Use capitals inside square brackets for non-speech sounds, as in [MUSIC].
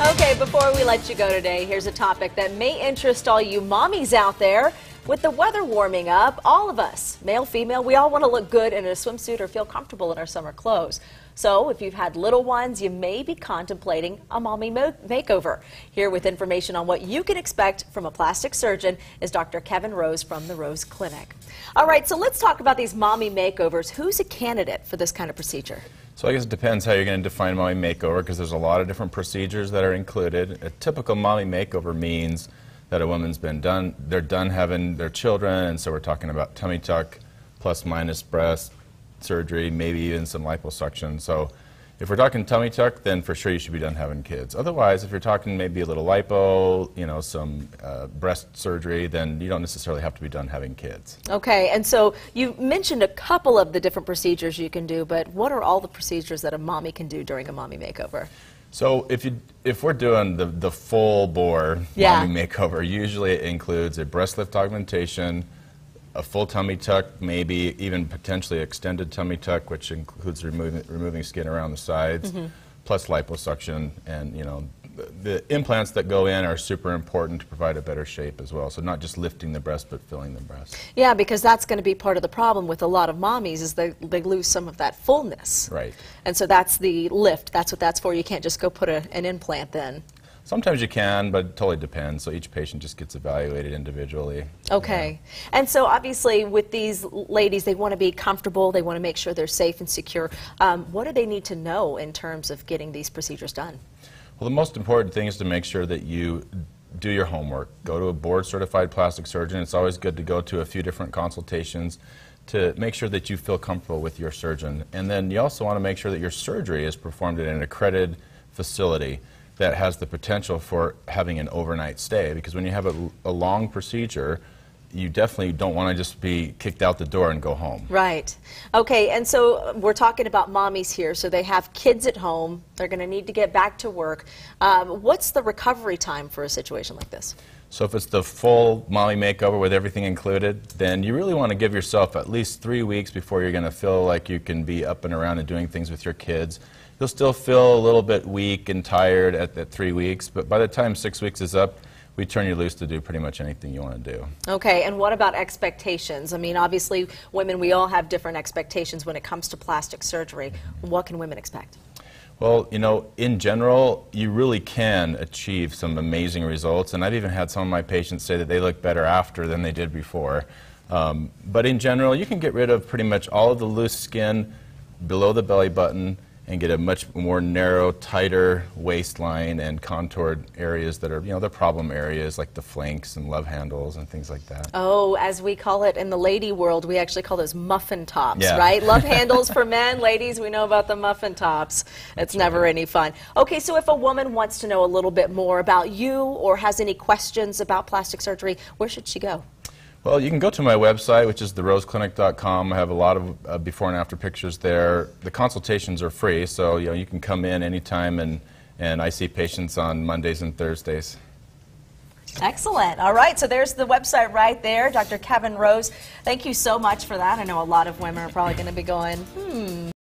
Okay, before we let you go today, here's a topic that may interest all you mommies out there. With the weather warming up, all of us, male, female, we all want to look good in a swimsuit or feel comfortable in our summer clothes. So, if you've had little ones, you may be contemplating a mommy makeover. Here with information on what you can expect from a plastic surgeon is Dr. Kevin Rose from the Rose Clinic. All right, so let's talk about these mommy makeovers. Who's a candidate for this kind of procedure? So I guess it depends how you're going to define mommy makeover because there's a lot of different procedures that are included. A typical mommy makeover means that a woman's been done, they're done having their children, and so we're talking about tummy tuck, plus minus breast surgery, maybe even some liposuction. So if we're talking tummy tuck, then for sure you should be done having kids. Otherwise, if you're talking maybe a little lipo, you know, some uh, breast surgery, then you don't necessarily have to be done having kids. Okay, and so you mentioned a couple of the different procedures you can do, but what are all the procedures that a mommy can do during a mommy makeover? So if you if we're doing the the full bore yeah. mommy makeover, usually it includes a breast lift augmentation, a full tummy tuck, maybe even potentially extended tummy tuck, which includes removing, removing skin around the sides, mm -hmm. plus liposuction. And, you know, the, the, implants that go in are super important to provide a better shape as well. So not just lifting the breast, but filling the breast. Yeah, because that's going to be part of the problem with a lot of mommies is they, they lose some of that fullness. Right. And so that's the lift. That's what that's for. You can't just go put a, an implant then. Sometimes you can, but it totally depends. So each patient just gets evaluated individually. Okay. Yeah. And so obviously with these ladies, they want to be comfortable. They want to make sure they're safe and secure. Um, what do they need to know in terms of getting these procedures done? Well, the most important thing is to make sure that you do your homework. Go to a board certified plastic surgeon. It's always good to go to a few different consultations to make sure that you feel comfortable with your surgeon. And then you also want to make sure that your surgery is performed at an accredited facility that has the potential for having an overnight stay because when you have a, a long procedure, you definitely don't want to just be kicked out the door and go home. Right. Okay, and so we're talking about mommies here. So they have kids at home. They're going to need to get back to work. Um, what's the recovery time for a situation like this? So if it's the full mommy makeover with everything included, then you really want to give yourself at least three weeks before you're going to feel like you can be up and around and doing things with your kids. You'll still feel a little bit weak and tired at, at three weeks, but by the time six weeks is up, we turn you loose to do pretty much anything you want to do. Okay, and what about expectations? I mean, obviously, women, we all have different expectations when it comes to plastic surgery. What can women expect? Well, you know, in general, you really can achieve some amazing results, and I've even had some of my patients say that they look better after than they did before. Um, but in general, you can get rid of pretty much all of the loose skin below the belly button and get a much more narrow, tighter waistline and contoured areas that are, you know, the problem areas like the flanks and love handles and things like that. Oh, as we call it in the lady world, we actually call those muffin tops, yeah. right? [LAUGHS] love handles for men, ladies, we know about the muffin tops. It's That's never right. any fun. Okay, so if a woman wants to know a little bit more about you or has any questions about plastic surgery, where should she go? Well, you can go to my website, which is theroseclinic.com. I have a lot of uh, before and after pictures there. The consultations are free, so you know you can come in anytime, and and I see patients on Mondays and Thursdays. Excellent. All right, so there's the website right there, Dr. Kevin Rose. Thank you so much for that. I know a lot of women are probably going to be going, hmm.